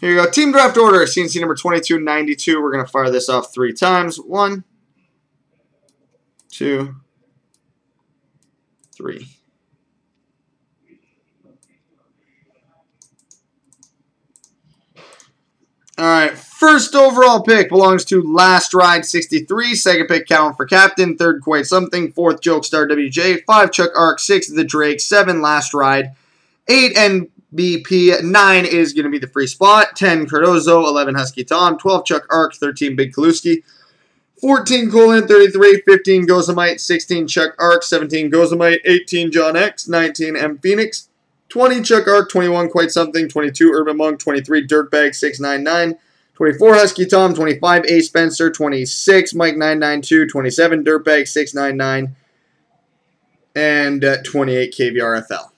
Here you go. Team draft order. CNC number 2292. We're going to fire this off three times. One, two, three. All right, first overall pick belongs to Last Ride 63. Second pick, Calvin for Captain. Third, Quite Something. Fourth, Joke Star WJ. Five, Chuck Ark. Six, The Drake. Seven, Last Ride. Eight, NBP. Nine is going to be the free spot. 10, Cardozo. 11, Husky Tom. 12, Chuck Ark. 13, Big Kaluski. 14, Colin. 33, 15, Gozamite. 16, Chuck Ark. 17, Gozamite. 18, John X. 19, M Phoenix. 20, Chuck Ark, 21, Quite Something, 22, Urban Monk, 23, Dirtbag, 699, 24, Husky Tom, 25, A Spencer, 26, Mike 992, 27, Dirtbag, 699, and uh, 28, KVRFL.